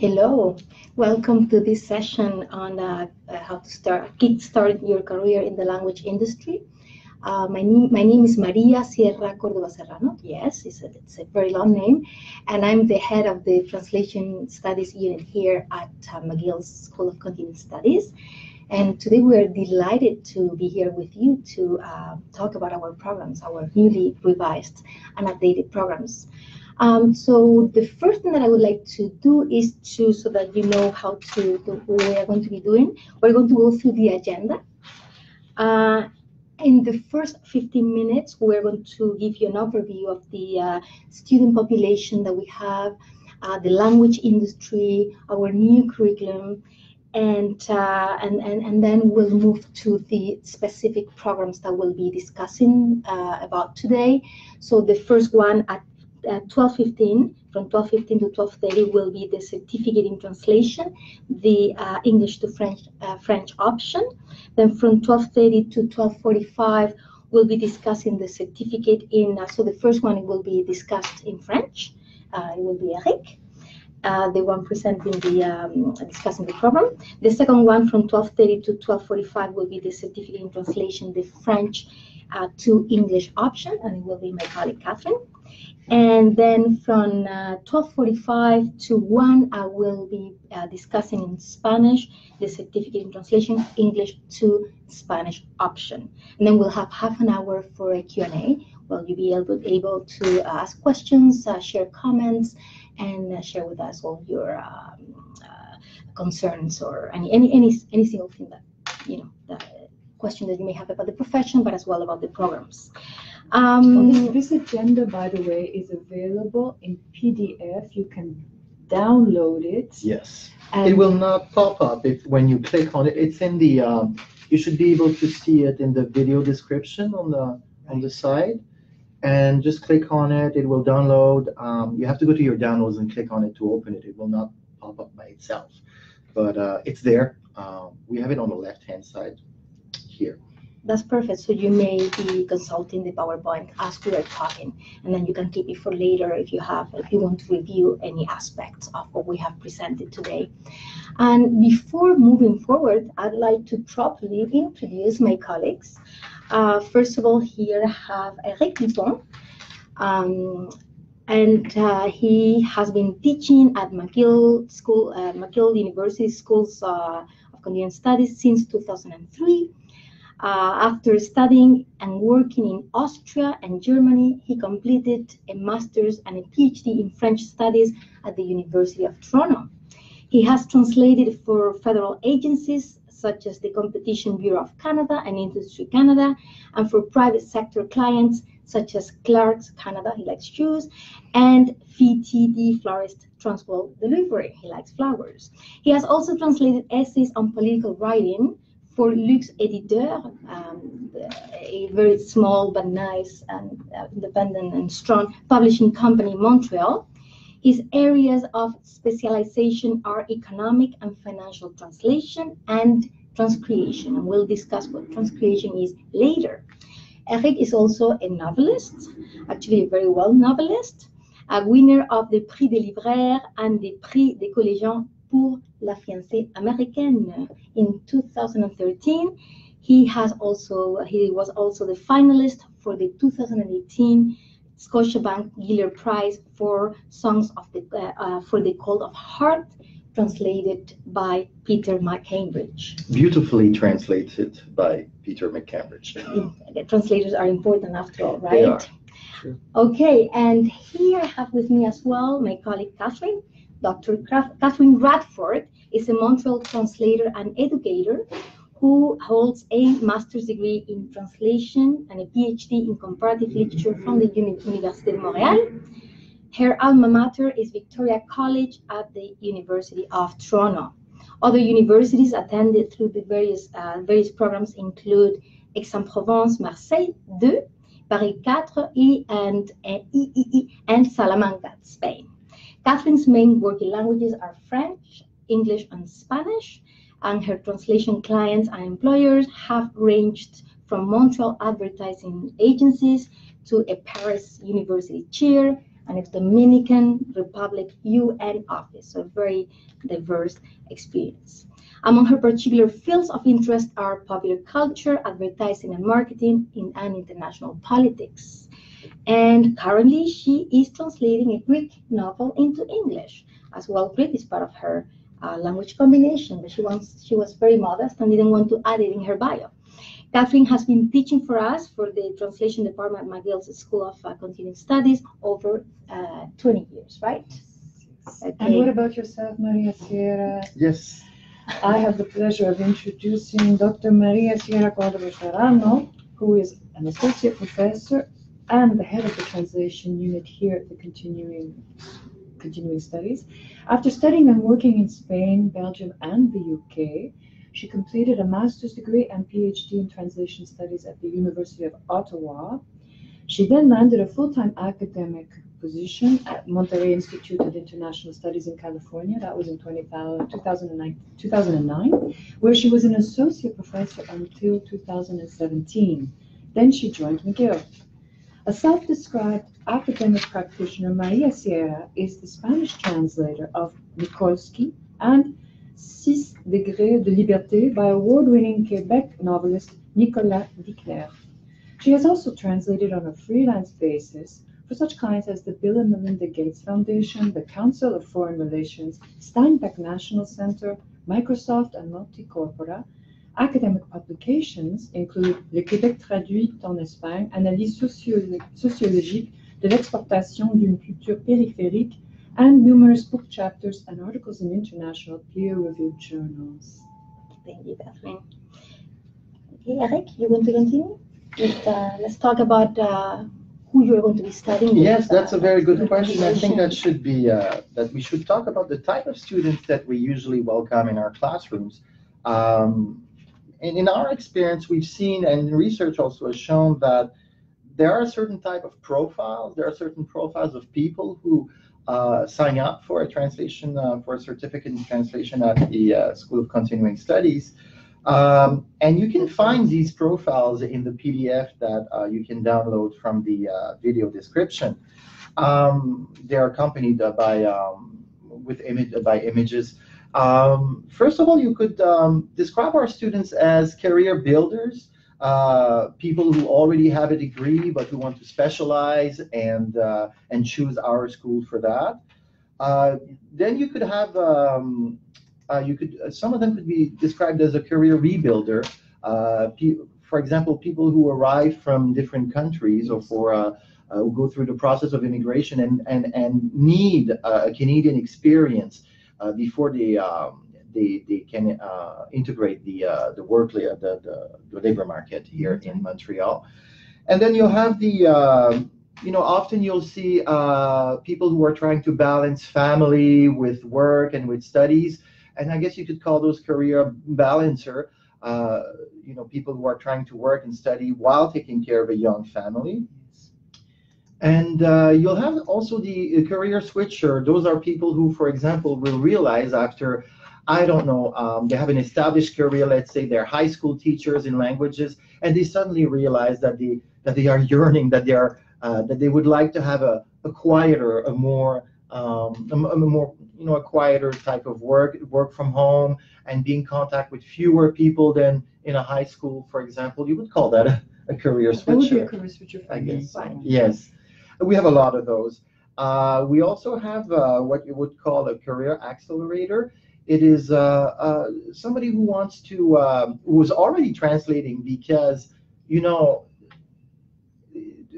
Hello, welcome to this session on uh, uh, how to start kickstart your career in the language industry. Uh, my name my name is Maria Sierra Cordova Serrano. Yes, it's a, it's a very long name, and I'm the head of the translation studies unit here at uh, McGill's School of Continuing Studies. And today we are delighted to be here with you to uh, talk about our programs, our newly revised and updated programs. Um, so the first thing that I would like to do is to, so that you know how to, do, what we are going to be doing, we're going to go through the agenda. Uh, in the first 15 minutes, we're going to give you an overview of the uh, student population that we have, uh, the language industry, our new curriculum, and, uh, and, and, and then we'll move to the specific programs that we'll be discussing uh, about today. So the first one at at 12.15, from 12.15 to 12.30 will be the certificate in translation, the uh, English to French, uh, French option. Then from 12.30 to 12.45, we'll be discussing the certificate in, uh, so the first one will be discussed in French. Uh, it will be Eric. Uh, the one presenting the um, discussing the program. The second one from 12:30 to 12:45 will be the certificate in translation, the French uh, to English option, and it will be my colleague Catherine. And then from uh, 12.45 to 1, I will be uh, discussing in Spanish the certificate in translation English to Spanish option. And then we'll have half an hour for a Q&A. Well, you'll be able, able to ask questions, uh, share comments, and uh, share with us all your um, uh, concerns or any, any, any, any single thing that, you know, that question that you may have about the profession, but as well about the programs. Um, this, this agenda, by the way, is available in PDF. You can download it. Yes. It will not pop up if when you click on it. It's in the. Um, you should be able to see it in the video description on the on the side, and just click on it. It will download. Um, you have to go to your downloads and click on it to open it. It will not pop up by itself, but uh, it's there. Um, we have it on the left hand side here that's perfect. So you may be consulting the PowerPoint as we are talking, and then you can keep it for later if you have, if you want to review any aspects of what we have presented today. And before moving forward, I'd like to properly introduce my colleagues. Uh, first of all, here I have Eric Dupont. Um, and uh, he has been teaching at McGill School, uh, McGill University Schools uh, of Continental Studies since 2003. Uh, after studying and working in Austria and Germany, he completed a master's and a PhD in French studies at the University of Toronto. He has translated for federal agencies such as the Competition Bureau of Canada and Industry Canada, and for private sector clients such as Clark's Canada, he likes shoes, and FTD Florist Transport Delivery, he likes flowers. He has also translated essays on political writing for Lux Éditeur, um, a very small but nice and uh, independent and strong publishing company in Montreal. His areas of specialization are economic and financial translation and transcreation, and we'll discuss what transcreation is later. Eric is also a novelist, actually a very well novelist, a winner of the Prix des Libraires and the Prix des Collégiens pour la fiancée américaine in 2013. He has also he was also the finalist for the 2018 Scotiabank Giller Prize for songs of the uh, uh, for the Cold of Heart, translated by Peter McCambridge. Beautifully translated by Peter McCambridge. the translators are important after all, right? They are. Sure. Okay, and here I have with me as well my colleague Catherine. Dr. Catherine Radford is a Montreal translator and educator who holds a master's degree in translation and a PhD in comparative literature from the Université de Montréal. Her alma mater is Victoria College at the University of Toronto. Other universities attended through the various, uh, various programs include Aix-en-Provence, Marseille 2, Paris 4, and, and, and Salamanca, Spain. Catherine's main working languages are French, English, and Spanish, and her translation clients and employers have ranged from Montreal advertising agencies to a Paris University chair, and a Dominican Republic UN office. So very diverse experience. Among her particular fields of interest are popular culture, advertising and marketing, in, and international politics. And currently, she is translating a Greek novel into English. As well, Greek is part of her uh, language combination, but she wants she was very modest and didn't want to add it in her bio. Catherine has been teaching for us for the translation department at McGill's School of uh, Continuing Studies over uh, 20 years, right? Okay. And what about yourself, Maria Sierra? Yes. I have the pleasure of introducing Dr. Maria Sierra Cordova Serrano, who is an associate professor and the head of the translation unit here at the continuing continuing studies. After studying and working in Spain, Belgium, and the UK, she completed a master's degree and PhD in translation studies at the University of Ottawa. She then landed a full-time academic position at Monterey Institute of International Studies in California. That was in 2009, 2009, where she was an associate professor until 2017. Then she joined McGill. A self-described academic practitioner, Maria Sierra is the Spanish translator of Nikolski and Six Degrés de Liberté by award-winning Quebec novelist Nicolas Dickner. She has also translated on a freelance basis for such clients as the Bill and Melinda Gates Foundation, the Council of Foreign Relations, Steinbeck National Center, Microsoft, and Multicorpora. Academic publications include Le Québec traduit en Espagne, analyse sociologique de l'exportation d'une culture périphérique and numerous book chapters and articles in international peer-reviewed journals. Thank you, Catherine. Okay, Eric, you want to continue? With, uh, let's talk about uh, who you're going to be studying. Yes, with, that's uh, a very good question. I think that should be uh, that we should talk about the type of students that we usually welcome in our classrooms. Um, and in our experience, we've seen, and research also has shown that there are certain type of profiles. There are certain profiles of people who uh, sign up for a translation, uh, for a certificate in translation at the uh, School of Continuing Studies. Um, and you can find these profiles in the PDF that uh, you can download from the uh, video description. Um, they are accompanied by um, with image by images. Um, first of all, you could um, describe our students as career builders uh, people who already have a degree but who want to specialize and uh, and choose our school for that. Uh, then you could have um, uh, you could some of them could be described as a career rebuilder. Uh, for example, people who arrive from different countries or for uh, who go through the process of immigration and and and need a Canadian experience before they um, they, they can uh, integrate the uh, the work the, the, the labor market here in. Montreal. And then you'll have the uh, you know often you'll see uh, people who are trying to balance family with work and with studies, and I guess you could call those career balancer. Uh, you know people who are trying to work and study while taking care of a young family. And uh, you'll have also the career switcher. Those are people who, for example, will realize after I don't know, um, they have an established career, let's say they're high school teachers in languages, and they suddenly realize that they that they are yearning, that they are uh, that they would like to have a, a quieter, a more um, a, a, more you know a quieter type of work, work from home, and be in contact with fewer people than in a high school, for example. You would call that a, a career switcher. That would be a career switcher. I guess. Yes, we have a lot of those. Uh, we also have uh, what you would call a career accelerator. It is uh, uh, somebody who wants to, um, who is already translating because, you know,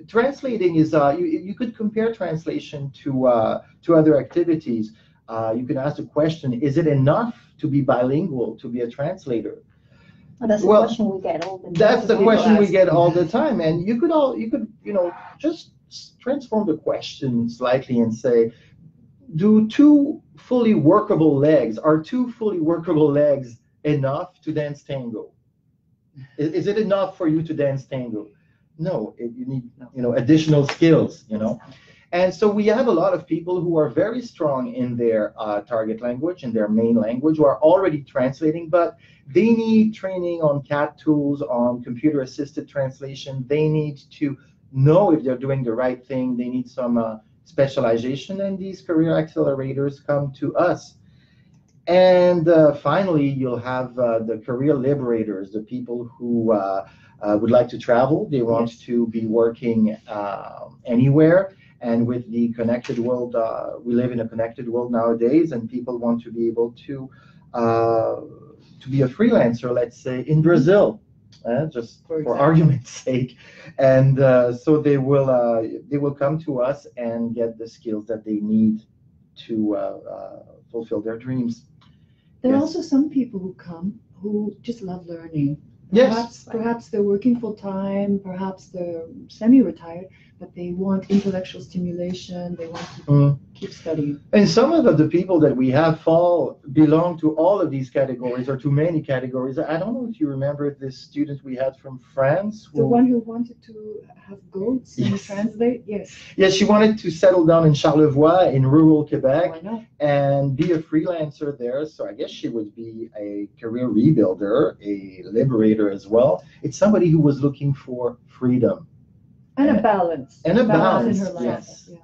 translating is, uh, you, you could compare translation to, to other activities. you could ask the question, is it enough to be bilingual, to be a translator? Well, that's the well, question we get all the time. That's the question we get all the time. And you could all, you could, you know, just transform the question slightly and say, do two fully workable legs, are two fully workable legs enough to dance tango? Is, is it enough for you to dance tango? No, it, you need you know additional skills, you know. And so we have a lot of people who are very strong in their uh, target language, in their main language, who are already translating, but they need training on CAT tools, on computer assisted translation. They need to know if they're doing the right thing. They need some uh, specialization, and these career accelerators come to us. And uh, finally, you'll have uh, the career liberators, the people who uh, uh would like to travel. They want yes. to be working uh, anywhere. And with the connected world, uh, we live in a connected world nowadays, and people want to be able to to be a freelancer, let's say in Brazil, uh, just for, for argument's sake. And uh, so they will uh, they will come to us and get the skills that they need to fulfill their dreams. There yes. are also some people who come who just love learning. Yes. Perhaps, perhaps they're working full time, perhaps they're semi retired, but they want intellectual stimulation, they want to mm. keep studying. And some of the, people that we have fall belong to all of these categories or to many categories. I don't know if you remember this student we had from France. The one who wanted to have goats yes. and translate? Yes. Yes, she wanted to settle down in Charlevoix in rural Quebec and be a freelancer there. So I guess she would be a career rebuilder, a liberator as well. It's somebody who was looking for freedom and a balance. And a balance, in her life. yes. Yeah.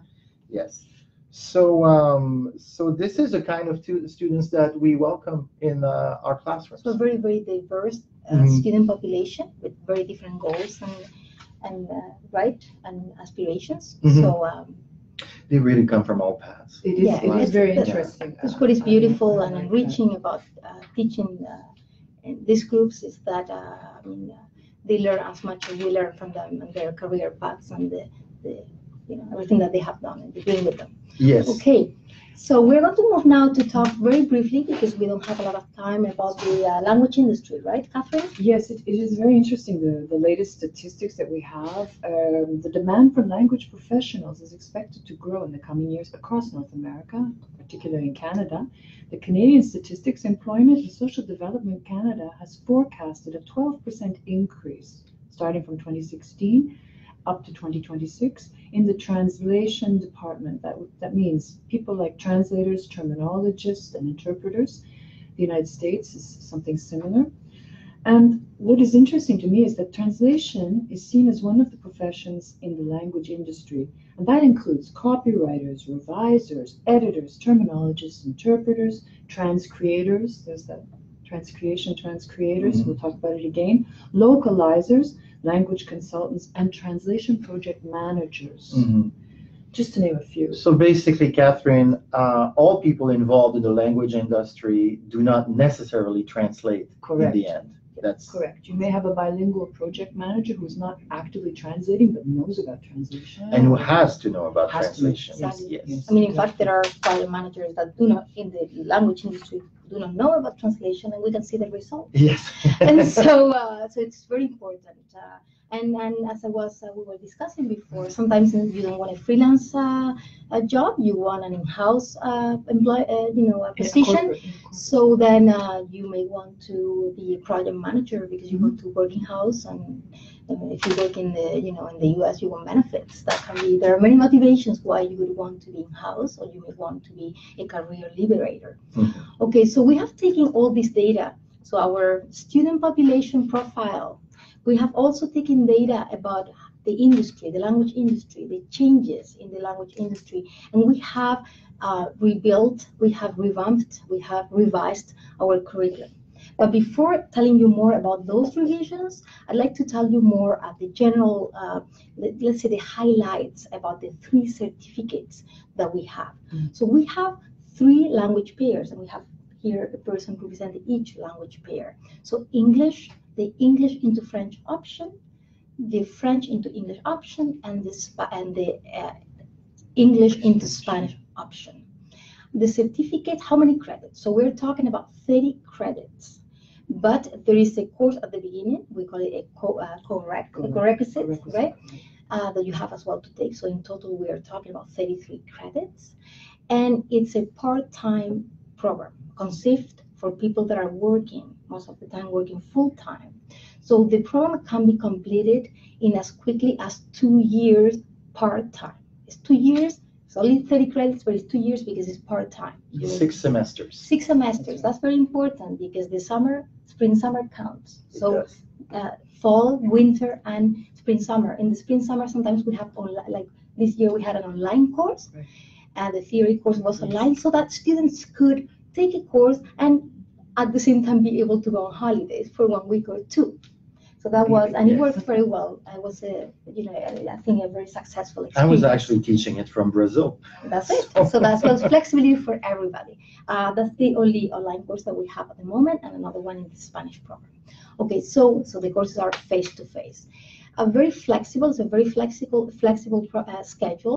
Yes. So, um, so this is a kind of two students that we welcome in uh, our classrooms. So very, very diverse uh, Mhm. student population with very different goals and, and, uh, right, and aspirations. Mhm. So, um, They really come from all paths. It is, Yeah, it is very interesting. Because what is beautiful and enriching about uh, teaching uh, in these groups is that uh, I mean, uh, they learn as much as we learn from them and their career paths and the, the you know everything that they have done and doing with them. Yes. Okay. So we're going to move now to talk very briefly because we don't have a lot of time about the uh, language industry, right, Catherine? Yes, it, it is very interesting. The, the latest statistics that we have, um, the demand for language professionals is expected to grow in the coming years across North America, particularly in Canada. The Canadian Statistics Employment and Social Development Canada has forecasted a 12% increase starting from 2016 up to 2026 in the translation department. That, that means people like translators, terminologists, and interpreters. The United States is something similar. And what is interesting to me is that translation is seen as one of the professions in the language industry and that includes copywriters, revisers, editors, terminologists, interpreters, transcreators. There's that transcreation, transcreators. Mm-hmm. We'll talk about it again. Localizers, language consultants, and translation project managers. Mm-hmm. Just to name a few. So basically, Catherine, uh, all people involved in the language industry do not necessarily translate Correct. in the end. That's correct. You may have a bilingual project manager who's not actively translating but knows about translation. And who has to know about has translation. Exactly. Yes. yes. I mean, in fact, there are project managers that do not, in the language industry, do not know about translation, and we can see the result. Yes. and so, uh, so it's very important. Uh, and, and as I was, uh, we were discussing before, sometimes you don't want a freelance uh, a job, you want an in-house uh, employ, uh, you know, a position. So then uh, you may want to be a project manager because you want to work in-house, and if you work in the, you know, in the U.S., you want benefits. That can be. There are many motivations why you would want to be in-house, or you may want to be a career liberator. Mm-hmm. Okay, so we have taken all this data. So our student population profile we have also taken data about the industry, the language industry, the changes in the language industry, and we have uh, rebuilt, we have revamped, we have revised our curriculum. But before telling you more about those revisions, I'd like to tell you more at the general, uh, let, us say the highlights about the three certificates that we have. Mm-hmm. So we have three language pairs, and we have here a person representing each language pair. So English, the English into French option, the French into English option, and the, and the uh, English into Spanish option. The certificate, how many credits? So we're talking about 30 credits. But there is a course at the beginning, we call it a co, uh, correct, a requisite, right? Uh, that you have as well to take. So in total, we are talking about 33 credits. And it's a part-time program conceived for people that are working most of the time working full time. So the program can be completed in as quickly as two years part time. It's two years, it's only 30 credits, but it's two years because it's part time. Six semesters. Six semesters. That's very important because the summer, spring, summer counts. So uh, fall, winter, and spring, summer. In the spring, summer, sometimes we have only like This year we had an online course, Right. and the theory course was online, so that students could take a course and at the same time be able to go on holidays for one week or two. So that was, and it Yes. worked very well. I was a, you know, I think a very successful I was actually teaching it from Brazil. That's it. So that's was flexibility for everybody. Uh, that's the only online course that we have at the moment, and another one in the Spanish program. Okay, so so the courses are face to face. A very flexible, it's a very flexible flexible pro- uh, schedule.